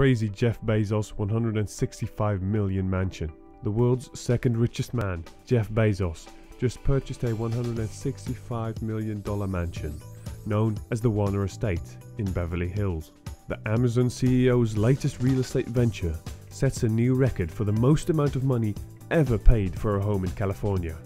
crazy Jeff Bezos 165 million mansion. The world's second richest man, Jeff Bezos, just purchased a $165 million mansion known as the Warner Estate in Beverly Hills. The Amazon CEO's latest real estate venture sets a new record for the most amount of money ever paid for a home in California.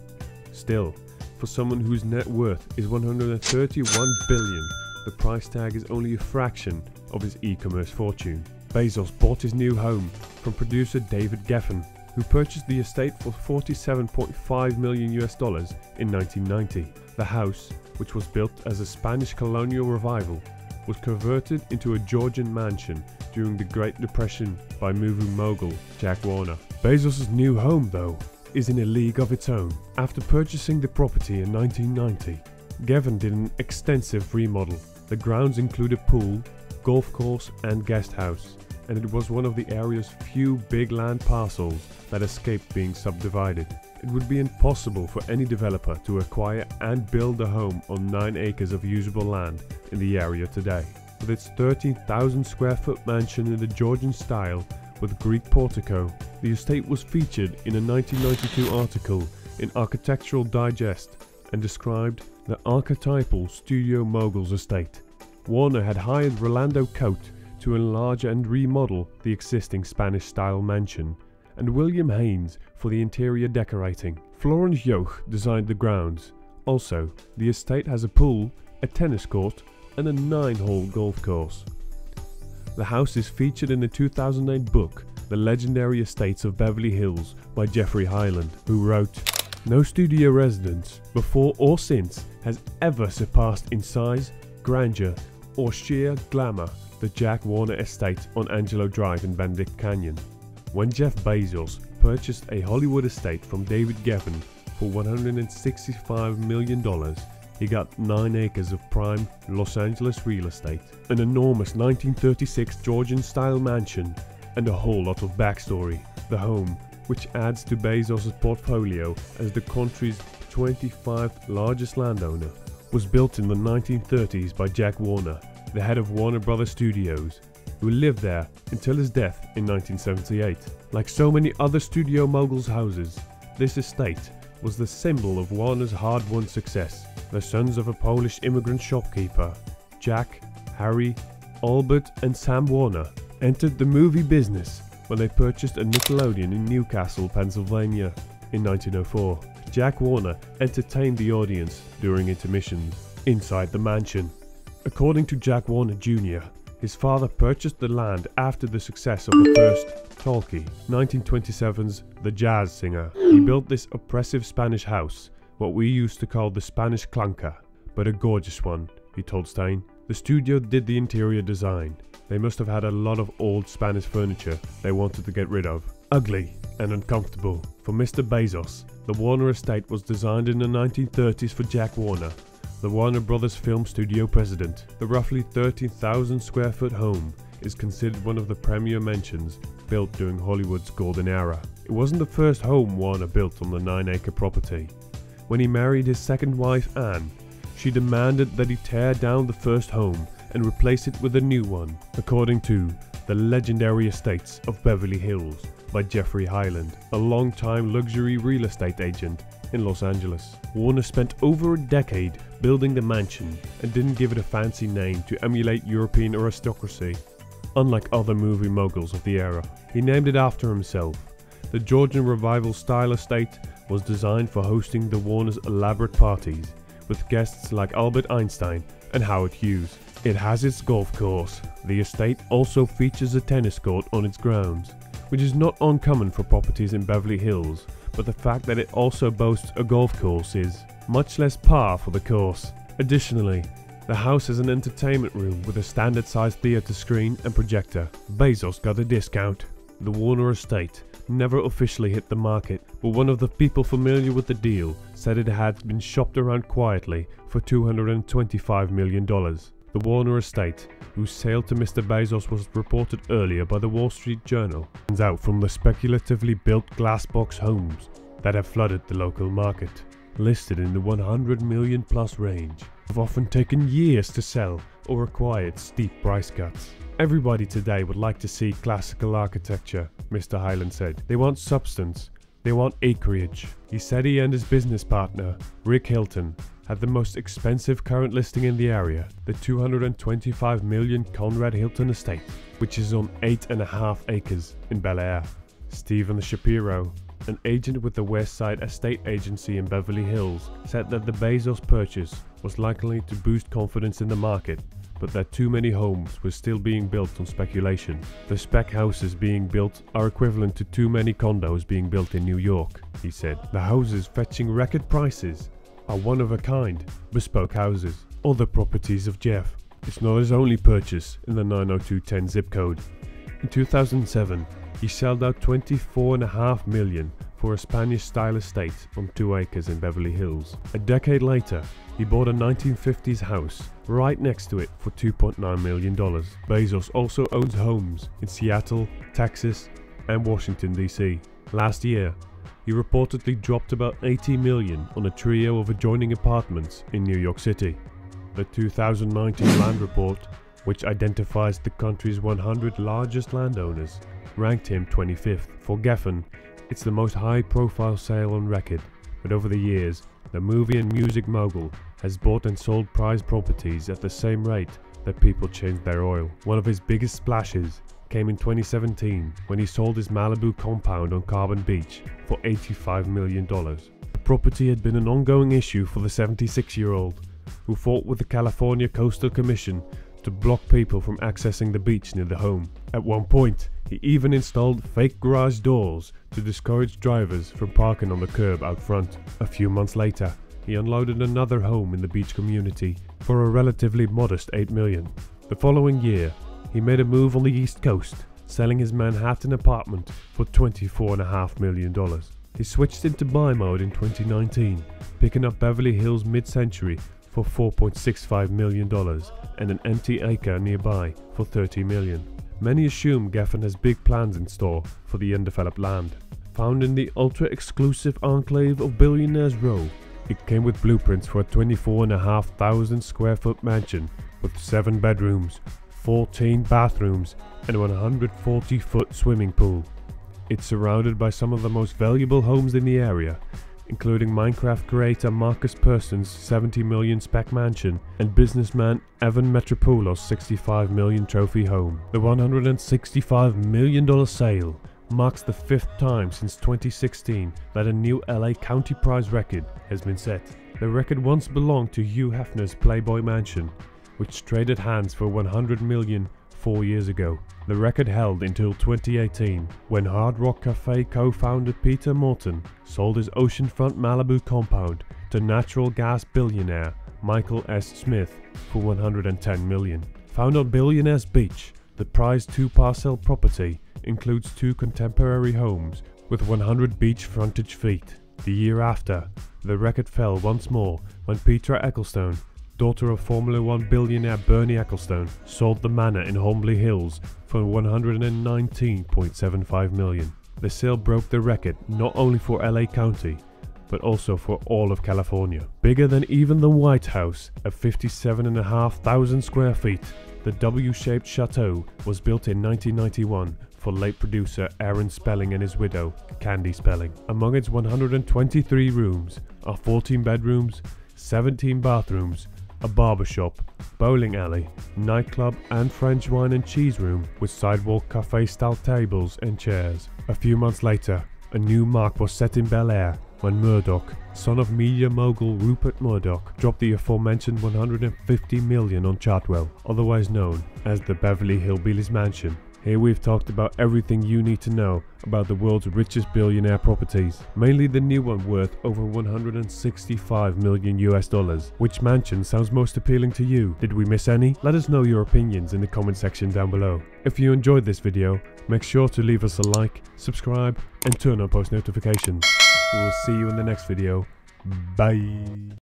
Still, for someone whose net worth is 131 billion, the price tag is only a fraction of his e-commerce fortune. Bezos bought his new home from producer David Geffen, who purchased the estate for 47.5 million US dollars in 1990. The house, which was built as a Spanish colonial revival, was converted into a Georgian mansion during the Great Depression by movie mogul Jack Warner. Bezos' new home, though, is in a league of its own. After purchasing the property in 1990, Geffen did an extensive remodel. The grounds include a pool, golf course and guest house, and it was one of the area's few big land parcels that escaped being subdivided. It would be impossible for any developer to acquire and build a home on 9 acres of usable land in the area today. With its 13,000 square foot mansion in the Georgian style with Greek portico, the estate was featured in a 1992 article in Architectural Digest and described the archetypal studio mogul's estate. Warner had hired Rolando Coate to enlarge and remodel the existing Spanish style mansion and William Haines for the interior decorating. Florence Yoch designed the grounds. Also, the estate has a pool, a tennis court, and a nine hole golf course. The house is featured in the 2008 book, The Legendary Estates of Beverly Hills by Jeffrey Hyland, who wrote, No studio residence, before or since, has ever surpassed in size, grandeur, or sheer glamour the Jack Warner estate on Angelo Drive in Benedict Canyon. When Jeff Bezos purchased a Hollywood estate from David Geffen for $165 million, he got 9 acres of prime Los Angeles real estate, an enormous 1936 Georgian style mansion, and a whole lot of backstory. The home, which adds to Bezos' portfolio as the country's 25th largest landowner, was built in the 1930s by Jack Warner, the head of Warner Brothers Studios, who lived there until his death in 1978. Like so many other studio moguls' houses, this estate was the symbol of Warner's hard-won success. The sons of a Polish immigrant shopkeeper, Jack, Harry, Albert and Sam Warner, entered the movie business when they purchased a Nickelodeon in New Castle, Pennsylvania in 1904. Jack Warner entertained the audience during intermissions inside the mansion. According to Jack Warner Jr., his father purchased the land after the success of the first talkie, 1927's The Jazz Singer. He built this oppressive Spanish house, what we used to call the Spanish clunker, but a gorgeous one, he told Stein. The studio did the interior design. They must have had a lot of old Spanish furniture they wanted to get rid of. Ugly and uncomfortable. For Mr. Bezos, the Warner estate was designed in the 1930s for Jack Warner, the Warner Brothers Film Studio president. The roughly 13,000 square foot home is considered one of the premier mansions built during Hollywood's golden era. It wasn't the first home Warner built on the 9 acre property. When he married his second wife Anne, she demanded that he tear down the first home and replace it with a new one, according to The Legendary Estates of Beverly Hills by Jeffrey Hyland, a long-time luxury real estate agent in Los Angeles. Warner spent over a decade building the mansion and didn't give it a fancy name to emulate European aristocracy, unlike other movie moguls of the era. He named it after himself. The Georgian Revival style estate was designed for hosting the Warner's elaborate parties, with guests like Albert Einstein and Howard Hughes. It has its golf course. The estate also features a tennis court on its grounds, which is not uncommon for properties in Beverly Hills, but the fact that it also boasts a golf course is much less par for the course. Additionally, the house has an entertainment room with a standard sized theatre screen and projector. Bezos got a discount. The Warner estate never officially hit the market, but one of the people familiar with the deal said it had been shopped around quietly for $225 million. The Warner estate, whose sale to Mr. Bezos was reported earlier by the Wall Street Journal, comes out from the speculatively built glass box homes that have flooded the local market. Listed in the 100 million plus range, have often taken years to sell or required steep price cuts. Everybody today would like to see classical architecture, Mr. Hyland said. They want substance. They want acreage. He said he and his business partner, Rick Hilton, had the most expensive current listing in the area, the 225 million Conrad Hilton estate, which is on 8.5 acres in Bel Air. Stephen Shapiro, an agent with the Westside Estate Agency in Beverly Hills, said that the Bezos purchase was likely to boost confidence in the market but that too many homes were still being built on speculation. The spec houses being built are equivalent to too many condos being built in New York, he said. The houses fetching record prices are one of a kind, bespoke houses. Other properties of Jeff. It's not his only purchase in the 90210 zip code. In 2007, he sold out 24.5 million for a Spanish-style estate on two acres in Beverly Hills. A decade later, he bought a 1950s house right next to it for $2.9 million. Bezos also owns homes in Seattle, Texas, and Washington, D.C. Last year, he reportedly dropped about 80 million on a trio of adjoining apartments in New York City. The 2019 land report, which identifies the country's 100 largest landowners, ranked him 25th. For Geffen, it's the most high-profile sale on record, but over the years, the movie and music mogul has bought and sold prized properties at the same rate that people change their oil. One of his biggest splashes came in 2017 when he sold his Malibu compound on Carbon Beach for $85 million. The property had been an ongoing issue for the 76 year old, who fought with the California Coastal Commission to block people from accessing the beach near the home. At one point, he even installed fake garage doors to discourage drivers from parking on the curb out front. A few months later, he unloaded another home in the beach community for a relatively modest 8 million. The following year, he made a move on the east coast, selling his Manhattan apartment for $24.5 million. He switched into buy mode in 2019, picking up Beverly Hills mid-century for $4.65 million and an empty acre nearby for 30 million. Many assume Geffen has big plans in store for the undeveloped land. Found in the ultra-exclusive enclave of Billionaires Row, it came with blueprints for a 24,500 square foot mansion with 7 bedrooms, 14 bathrooms and a 140 foot swimming pool. It's surrounded by some of the most valuable homes in the area including Minecraft creator Markus Persson's 70 million spec mansion and businessman Evan Metropoulos' 65 million trophy home. The $165 million sale marks the fifth time since 2016 that a new LA County Prize record has been set. The record once belonged to Hugh Hefner's Playboy Mansion, which traded hands for 100 million four years ago. The record held until 2018, when Hard Rock Cafe co-founder Peter Morton sold his oceanfront Malibu compound to natural gas billionaire Michael S. Smith for 110 million. Found on Billionaires Beach, the prized two-parcel property includes two contemporary homes with 100 beach frontage feet. The year after, the record fell once more when Petra Ecclestone daughter of Formula One billionaire Bernie Ecclestone, sold the manor in Holmby Hills for 119.75 million. The sale broke the record not only for LA County, but also for all of California. Bigger than even the White House at 57,500 square feet, the W-shaped chateau was built in 1991 for late producer Aaron Spelling and his widow, Candy Spelling. Among its 123 rooms are 14 bedrooms, 17 bathrooms, a barbershop, bowling alley, nightclub and French wine and cheese room with sidewalk cafe style tables and chairs. A few months later, a new mark was set in Bel Air when Murdoch, son of media mogul Rupert Murdoch, dropped the aforementioned 150 million on Chartwell, otherwise known as the Beverly Hillbillies Mansion. Here we've talked about everything you need to know about the world's richest billionaire properties, mainly the new one worth over 165 million US dollars. Which mansion sounds most appealing to you? Did we miss any? Let us know your opinions in the comment section down below. If you enjoyed this video, make sure to leave us a like, subscribe and turn on post notifications. We will see you in the next video. Bye.